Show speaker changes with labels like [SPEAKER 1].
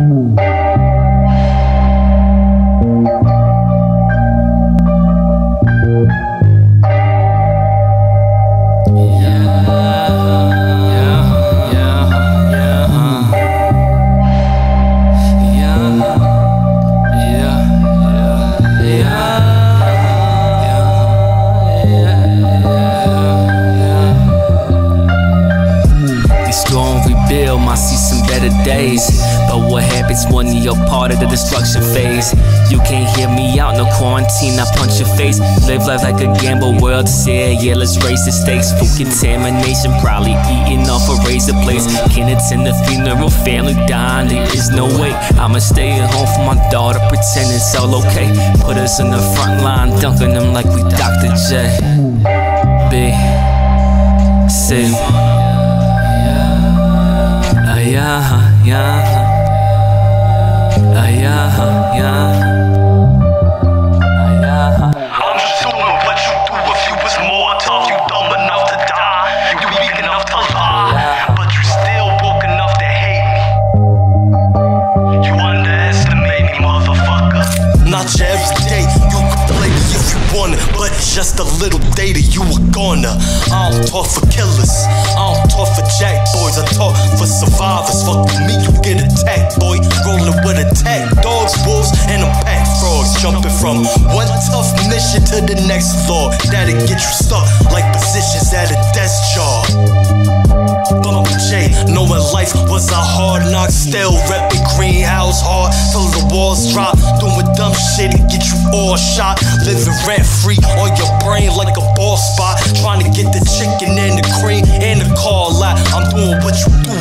[SPEAKER 1] I better days. But what happens when you're part of the destruction phase? You can't hear me out, no quarantine, I punch your face. Live life like a gamble world, say, yeah, let's raise the stakes. Food contamination, probably eating off a razor blades. Can attend the funeral, family dying, there is no way. I'ma stay at home for my daughter, pretend it's all okay. Put us in the front line, dunking them like we Dr. J. B. C yeah, yeah, yeah, yeah.
[SPEAKER 2] I'm just doing what you do if you was more tough. You dumb enough to die. You weak enough to lie. But you still broke enough to hate me. You underestimate me, motherfucker.
[SPEAKER 3] Not everyday. You can play me if you wanna. But just a little data, you were gonna. I don't talk for killers. Rolling with attack dogs, wolves, and them pack frogs. Jumping from one tough mission to the next floor. That'll get you stuck like positions at a desk job. Bump J, knowing life was a hard knock, still repping greenhouse hard till the walls drop. Doing dumb shit to get you all shot. Living rent free on your brain like a ball spot. Trying to get the chicken and the cream and the car lot. I'm doing what you do